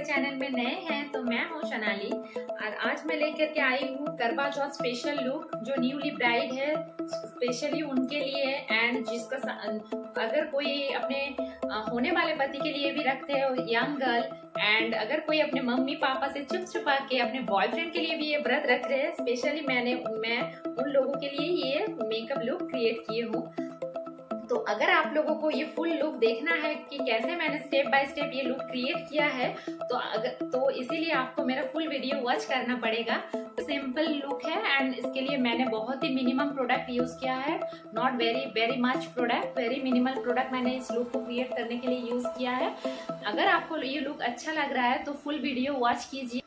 मेरे चैनल में नए हैं तो मैं हूँ शनाली। और आज मैं लेकर के आई हूँ करवा चौथ स्पेशल लुक जो न्यूली ब्राइड है स्पेशली उनके लिए एंड जिसका अगर कोई अपने होने वाले पति के लिए भी रखते हैं यंग गर्ल एंड अगर कोई अपने मम्मी पापा से चुप छुपा के अपने बॉयफ्रेंड के लिए भी ये व्रत रख रहे हैं स्पेशली मैंने, मैं उन लोगों के लिए ये मेकअप लुक क्रिएट किए हूँ। तो अगर आप लोगों को ये फुल लुक देखना है कि कैसे मैंने स्टेप बाय स्टेप ये लुक क्रिएट किया है तो अगर तो इसीलिए आपको मेरा फुल वीडियो वॉच करना पड़ेगा। सिंपल लुक है एंड इसके लिए मैंने बहुत ही मिनिमम प्रोडक्ट यूज़ किया है। Not very very much product very minimal product मैंने इस लुक को क्रिएट करने के लिए यूज़ किया है। अगर आपको ये लुक अच्छा लग रहा है तो फुल वीडियो वॉच कीजिए।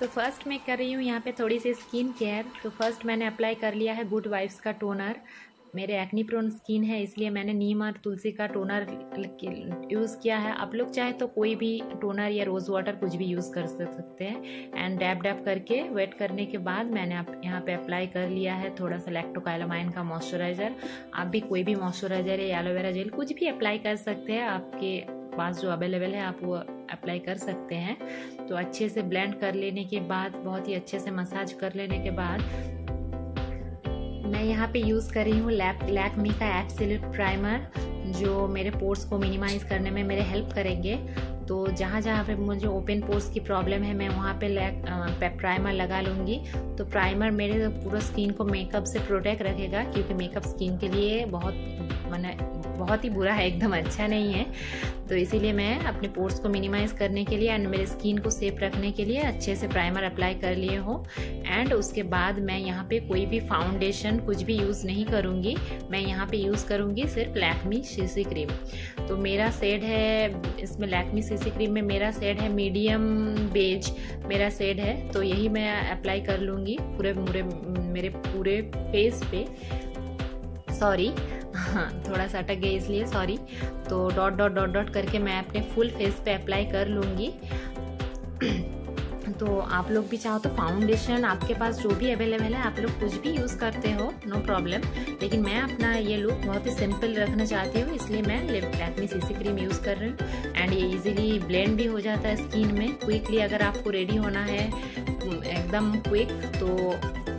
तो फ़र्स्ट मैं कर रही हूँ यहाँ पे थोड़ी सी स्किन केयर तो फ़र्स्ट मैंने अप्लाई कर लिया है गुड वाइफ्स का टोनर मेरे एक्नी प्रोन स्किन है, इसलिए मैंने नीम और तुलसी का टोनर यूज़ किया है। आप लोग चाहे तो कोई भी टोनर या रोज़ वाटर कुछ भी यूज़ कर सकते हैं। एंड डैप डैप करके वेट करने के बाद मैंने आप, यहाँ पे अप्लाई कर लिया है थोड़ा सा लैक्टोकाइलामाइन का मॉइस्चराइज़र आप भी कोई भी मॉइस्चराइज़र या एलोवेरा जेल कुछ भी अप्लाई कर सकते हैं। आपके पास जो अवेलेबल है, आप वो अप्लाई कर सकते हैं। तो अच्छे से ब्लेंड कर लेने के बाद, बहुत ही अच्छे से मसाज कर लेने के बाद मैं यहाँ पे यूज़ कर रही हूँ लैप लैकमी का एप्सिलिट प्राइमर जो मेरे पोर्स को मिनिमाइज करने में मेरे हेल्प करेंगे। तो जहाँ जहाँ पे मुझे ओपन पोर्स की प्रॉब्लम है, मैं वहाँ पे लैक प्राइमर लगा लूँगी। तो प्राइमर मेरे पूरा स्किन को मेकअप से प्रोटेक्ट रखेगा, क्योंकि मेकअप स्किन के लिए बहुत, मैंने बहुत ही बुरा है, एकदम अच्छा नहीं है। तो इसीलिए मैं अपने पोर्स को मिनिमाइज करने के लिए एंड मेरे स्किन को सेफ़ रखने के लिए अच्छे से प्राइमर अप्लाई कर लिए हूँ। एंड उसके बाद मैं यहाँ पे कोई भी फाउंडेशन कुछ भी यूज़ नहीं करूँगी। मैं यहाँ पे यूज़ करूँगी सिर्फ़ लैक्मी सीसी क्रीम। तो मेरा सेड है, इसमें लैक्मी सीसी क्रीम में मेरा सेड है मीडियम बेज, मेरा सेड है। तो यही मैं अप्लाई कर लूँगी पूरे पूरे, मेरे पूरे फेस पे। सॉरी हाँ थोड़ा सा अटक गई इसलिए सॉरी तो डॉट डॉट डॉट डॉट करके मैं अपने फुल फेस पे अप्लाई कर लूँगी। तो आप लोग भी चाहो तो फाउंडेशन आपके पास जो भी अवेलेबल है, आप लोग कुछ भी यूज़ करते हो नो प्रॉब्लम लेकिन मैं अपना ये लुक बहुत ही सिंपल रखना चाहती हूँ, इसलिए मैं लैक्मी सीसी क्रीम यूज़ कर रही हूँ. एंड ये इजीली ब्लेंड भी हो जाता है स्किन में. क्विकली अगर आपको रेडी होना है एकदम क्विक तो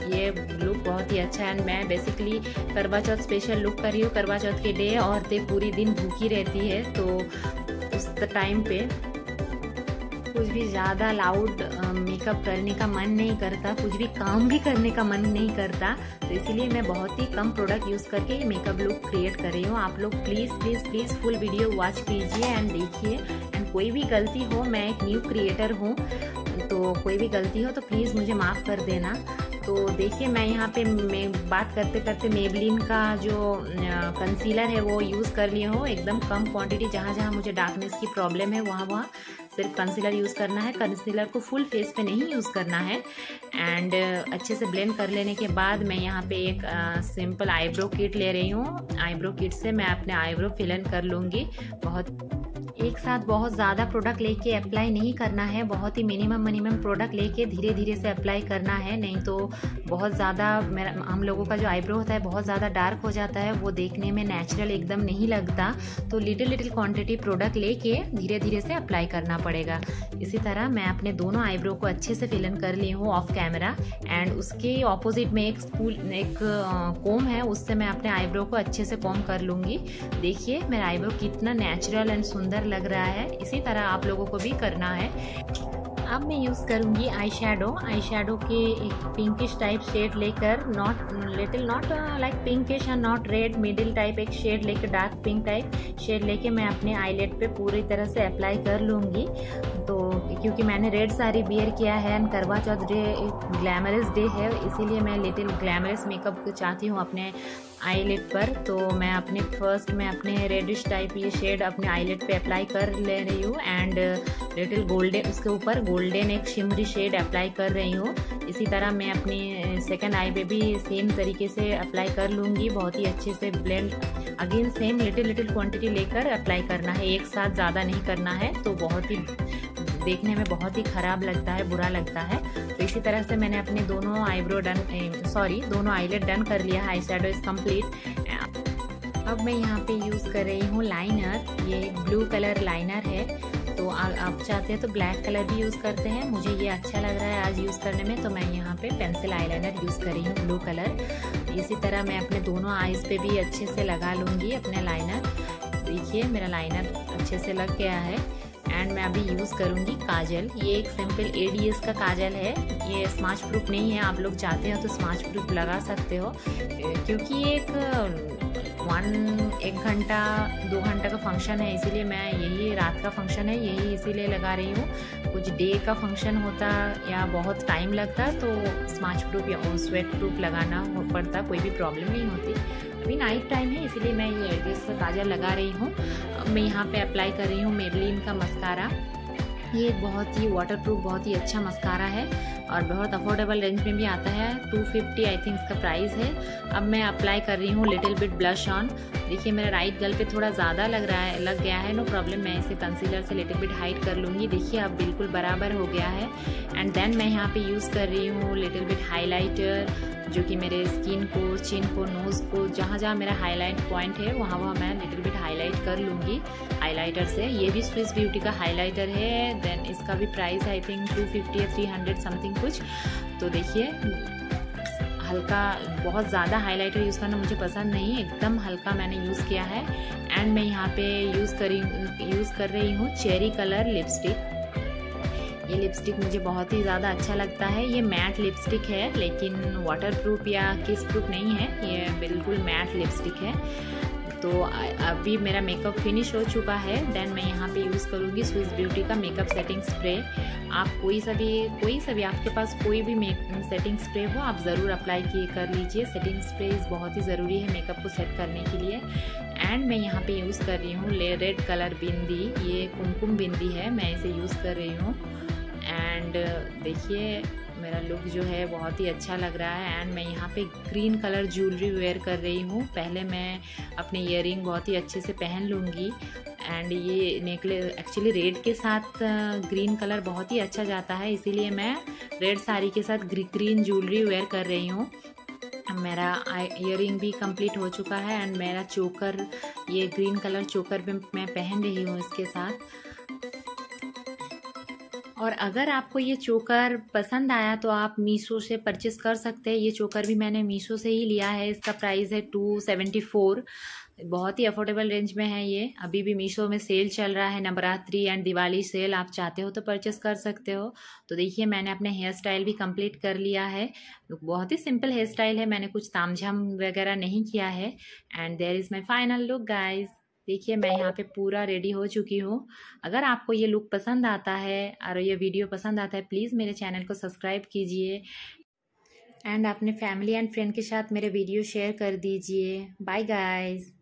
ये लुक बहुत ही अच्छा है मैं बेसिकली करवा चौथ स्पेशल लुक कर रही हूँ करवा चौथ के डे औरतें पूरी दिन भूखी रहती है तो उस टाइम पे कुछ भी ज़्यादा लाउड मेकअप करने का मन नहीं करता, कुछ भी काम भी करने का मन नहीं करता तो इसीलिए मैं बहुत ही कम प्रोडक्ट यूज़ करके मेकअप लुक क्रिएट कर रही हूँ। आप लोग please please please full video watch कीजिए एंड देखिए। एंड कोई भी गलती हो, मैं एक न्यू क्रिएटर हूँ तो कोई भी गलती हो तो प्लीज़ मुझे माफ़ कर देना। तो देखिए, मैं यहाँ पे मैं बात करते करते मेबलिन का जो कंसीलर है, वो यूज़ कर लिया हूँ। एकदम कम क्वांटिटी जहाँ जहाँ मुझे डार्कनेस की प्रॉब्लम है वहाँ वहाँ सिर्फ़ कंसीलर यूज़ करना है। कंसीलर को फुल फेस पे नहीं यूज़ करना है। एंड अच्छे से ब्लेंड कर लेने के बाद मैं यहाँ पे एक सिंपल आईब्रो किट ले रही हूँ। आईब्रो किट से मैं अपने आईब्रो फिलन कर लूँगी। बहुत एक साथ बहुत ज़्यादा प्रोडक्ट लेके अप्लाई नहीं करना है, बहुत ही मिनिमम मिनिमम प्रोडक्ट लेके धीरे धीरे से अप्लाई करना है, नहीं तो बहुत ज़्यादा मेरा, हम लोगों का जो आईब्रो होता है बहुत ज़्यादा डार्क हो जाता है, वो देखने में नेचुरल एकदम नहीं लगता तो लिटिल लिटिल क्वांटिटी प्रोडक्ट लेके धीरे धीरे से अप्लाई करना पड़ेगा। इसी तरह मैं अपने दोनों आईब्रो को अच्छे से फिलन कर ली हूँ ऑफ़ कैमरा एंड उसके ऑपोजिट में एक स्कूल एक कोम है, उससे मैं अपने आईब्रो को अच्छे से कॉम कर लूँगी। देखिए मेरा आईब्रो कितना नेचुरल एंड सुंदर लग रहा है। इसी तरह आप लोगों को भी करना है। अब मैं यूज़ करूँगी आई शेडो आई शेडो के एक पिंकिश टाइप शेड लेकर not little not like pinkish and not red middle type एक शेड लेकर डार्क पिंक टाइप शेड लेके मैं अपने आईलेट पे पूरी तरह से अप्लाई कर लूँगी। तो क्योंकि मैंने रेड साड़ी बियर किया है एंड करवा चौथ डे एक ग्लैमरस डे है, इसीलिए मैं लिटिल ग्लैमरस मेकअप चाहती हूँ अपने आईलेट पर तो मैं अपने फ़र्स्ट में अपने रेडिश टाइप ये शेड अपने आईलेट पे अप्लाई कर ले रही हूँ एंड लिटिल गोल्डन उसके ऊपर गोल्डन एक शिमरी शेड अप्लाई कर रही हूँ। इसी तरह मैं अपनी सेकेंड आई पे भी सेम तरीके से अप्लाई कर लूँगी, बहुत ही अच्छे से blend again same little little quantity लेकर अप्लाई करना है, एक साथ ज़्यादा नहीं करना है तो बहुत ही देखने में बहुत ही ख़राब लगता है, बुरा लगता है। इसी तरह से मैंने अपने दोनों आईब्रो डन सॉरी दोनों आईलेट डन कर लिया है आई शेडो इज़ कंप्लीट अब मैं यहाँ पे यूज़ कर रही हूँ लाइनर ये ब्लू कलर लाइनर है। तो आ, आप चाहते हैं तो ब्लैक कलर भी यूज़ करते हैं। मुझे ये अच्छा लग रहा है आज यूज़ करने में तो मैं यहाँ पे पेंसिल आईलाइनर यूज़ कर रही हूँ ब्लू कलर इसी तरह मैं अपने दोनों आईज़ पे भी अच्छे से लगा लूँगी अपने लाइनर देखिए मेरा लाइनर अच्छे से लग गया है। एंड मैं अभी यूज़ करूँगी, काजल। ये एक सिंपल एडीएस का काजल है। ये स्मार्च प्रूफ नहीं है, आप लोग चाहते हो तो स्मार्च प्रूफ लगा सकते हो। क्योंकि एक वन एक घंटा, दो घंटा का फ़ंक्शन है, इसीलिए मैं यही रात का फ़ंक्शन है, यही इसीलिए लगा रही हूँ। कुछ डे का फ़ंक्शन होता या बहुत टाइम लगता तो स्मार्च प्रूफ या स्वेट प्रूफ लगाना पड़ता, कोई भी प्रॉब्लम नहीं होती। अभी नाइट टाइम है, इसीलिए मैं ये एड्रेस का काजल लगा रही हूँ। मैं यहाँ पे अप्लाई कर रही हूँ मेबलिन का मस्कारा ये बहुत ही वाटर प्रूफ बहुत ही अच्छा मस्कारा है और बहुत अफोर्डेबल रेंज में भी आता है। 250 आई थिंक इसका प्राइस है। अब मैं अप्लाई कर रही हूँ लिटिल बिट ब्लश ऑन देखिए, मेरा राइट गल पे थोड़ा ज़्यादा लग रहा है, लग गया है नो प्रॉब्लम मैं इसे कंसीलर से लिटिल बिट हाइट कर लूँगी। देखिए, अब बिल्कुल बराबर हो गया है। एंड देन मैं यहाँ पे यूज़ कर रही हूँ लिटिल बिट हाईलाइटर जो कि मेरे स्किन को चिन को नोज़ को, जहाँ जहाँ मेरा हाईलाइट पॉइंट है, वहाँ वहाँ मैं लिटिल बिट हाईलाइट कर लूँगी हाईलाइटर से। ये भी स्विस ब्यूटी का हाईलाइटर है देन इसका भी price I think two fifty या थ्री हंड्रेड समथिंग कुछ। तो देखिए, हल्का, बहुत ज़्यादा हाईलाइटर यूज़ करना मुझे पसंद नहीं, एकदम हल्का मैंने यूज़ किया है। एंड मैं यहाँ पे यूज़ करी यूज़ कर रही हूँ चेरी कलर लिपस्टिक ये लिपस्टिक मुझे बहुत ही ज़्यादा अच्छा लगता है। ये मैट लिपस्टिक है, लेकिन वाटर प्रूफ या किस प्रूफ नहीं है। ये बिल्कुल मैट लिपस्टिक है। तो अभी मेरा मेकअप फिनिश हो चुका है। देन मैं यहाँ पे यूज़ करूँगी स्विस ब्यूटी का मेकअप सेटिंग स्प्रे आप कोई सा भी, कोई सा भी आपके पास कोई भी सेटिंग स्प्रे हो, आप ज़रूर अप्लाई किए, कर लीजिए। सेटिंग स्प्रे बहुत ही ज़रूरी है मेकअप को सेट करने के लिए। एंड मैं यहाँ पे यूज़ कर रही हूँ रेड कलर बिंदी ये कुमकुम बिंदी है। मैं इसे यूज़ कर रही हूँ। देखिए, मेरा लुक जो है बहुत ही अच्छा लग रहा है। एंड मैं यहाँ पे ग्रीन कलर ज्वेलरी वेयर कर रही हूँ। पहले मैं अपने इयर बहुत ही अच्छे से पहन लूँगी। एंड ये नेकले एक्चुअली रेड के साथ ग्रीन कलर बहुत ही अच्छा जाता है। इसीलिए मैं रेड साड़ी के साथ ग्रीन ज्वेलरी वेयर कर रही हूँ। मेरा इयर भी कंप्लीट हो चुका है। एंड मेरा चोकर ये ग्रीन कलर चोकर भी मैं पहन रही हूँ इसके साथ। और अगर आपको ये चोकर पसंद आया तो आप मीशो से परचेस कर सकते हैं। ये चोकर भी मैंने मीशो से ही लिया है। इसका प्राइस है टू सेवेंटी फोर बहुत ही अफोर्डेबल रेंज में है ये। अभी भी मीशो में सेल चल रहा है। नवरात्रि एंड दिवाली सेल आप चाहते हो तो परचेस कर सकते हो। तो देखिए, मैंने अपने हेयर स्टाइल भी कंप्लीट कर लिया है। बहुत ही सिंपल हेयर स्टाइल है। मैंने कुछ तामझाम वगैरह नहीं किया है। And there is my final look guys देखिए, मैं यहाँ पे पूरा रेडी हो चुकी हूँ। अगर आपको ये लुक पसंद आता है और ये वीडियो पसंद आता है प्लीज़ मेरे चैनल को सब्सक्राइब कीजिए। एंड अपने फैमिली एंड फ्रेंड के साथ मेरे वीडियो शेयर कर दीजिए। Bye guys